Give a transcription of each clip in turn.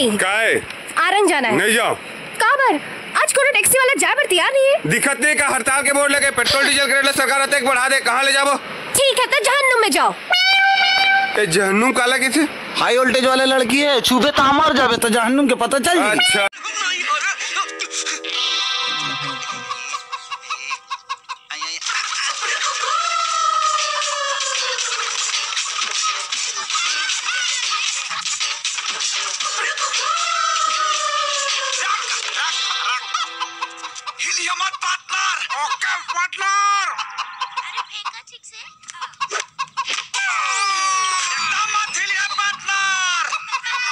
नहीं। काहे आरंग जाना है। नहीं जाओ काबर आज कोनो टैक्सी वाला जाए पर तैयार नहीं है। दिक्कत नहीं का हड़ताल के बोर्ड लगे पेट्रोल डीजल के रेट सरकार अतेक बढ़ा दे कहाँ ले जाबो ठीक है तो जहन्नुम में जाओ। ए जहन्नुम काला की थी हाई वोल्टेज वाले लड़की है छुबे तो हमार जाबे तो जहन्नुम के पता चल अच्छा। हिलिया मत पार्टनर ओके पार्टनर अरे फेंका ठीक से एकदम मत हिलिया पार्टनर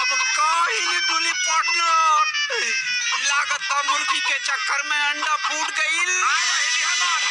अब का हिली डुली पार्टनर लागत मुर्गी के चक्कर में अंडा फूट गईल हिलिया मत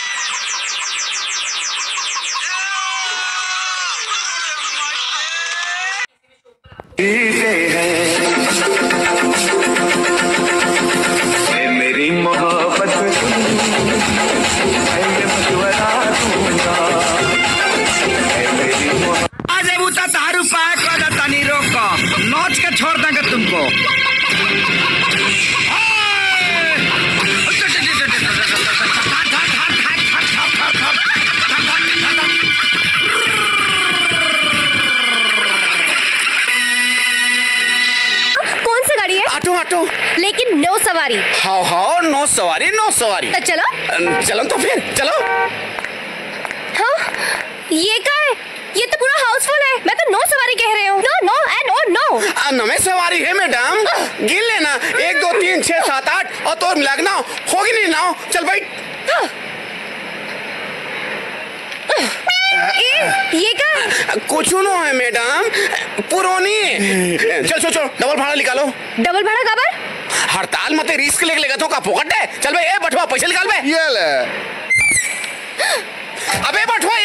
है आटो आटो लेकिन नो सवारी। हाँ हाँ नो सवारी नो सवारी। तो चलो। चलो तो फिर चलो। हाँ ये क्या है? ये तो पूरा हाउसफुल है। मैं तो नो सवारी कह रही हूँ। नो नो एंड और नो। आ, नवे सवारी है मैडम। गिन लेना। एक दो तीन छह सात आठ। और तो लगना। होगी नहीं ना। चल भाई ये क्या? कुछ नो है मैडम। पुरानी। चल चल चल डबल भाड़ा निकालो। डबल भाड़ा काबर हड़ताल मत रिस्क लेके लेगा तो का फोकट है। चल बे ए बटवा पैसे निकाल बे। ये ले। अबे बटवा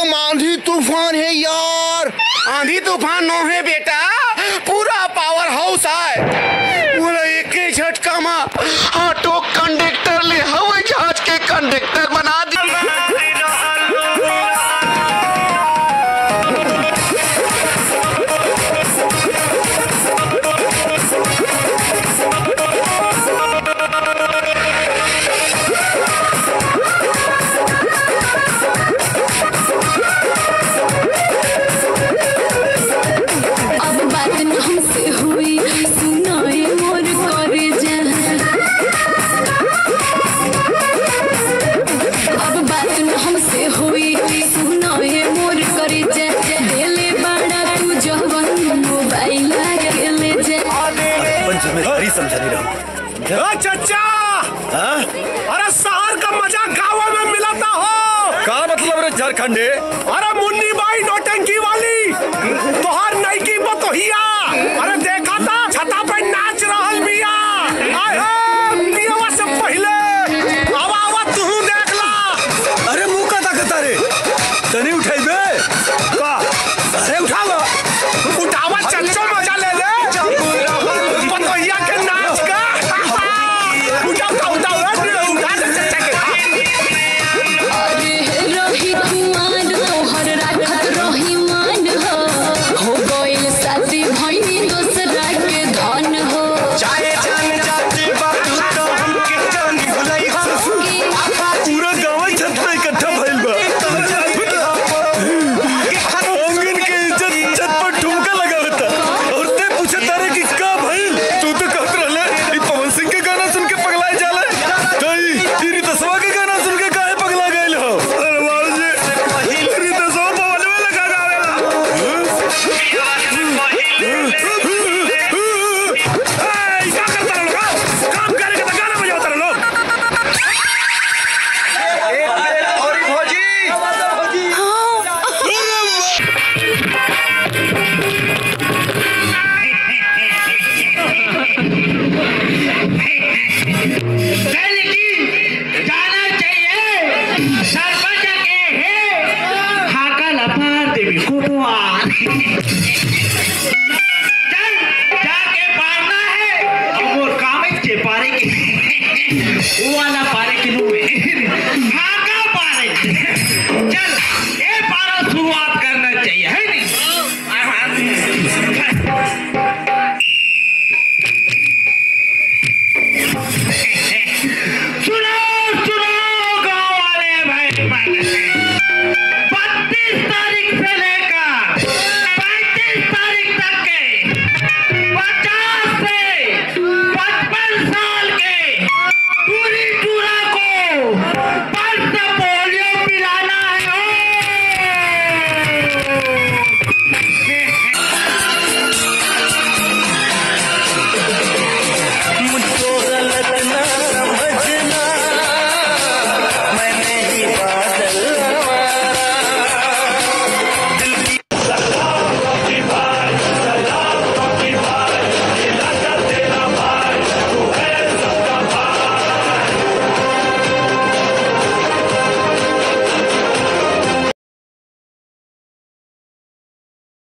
एकदम आंधी तूफ़ान है यार। आंधी तूफ़ान नो है बेटा। पूरा पावर हाउस है। पूरा एक झटका झटका हाँ ऑटो कंडक्टर ले हवाई जहाज़ के कंडक्टर बना ज़िम्मेदारी समझा नहीं रहा चचा अरे शहर का मज़ा गाँव में मिलाता हो। का मतलब रे झारखंडे अरे मुन्नी ¿Qué?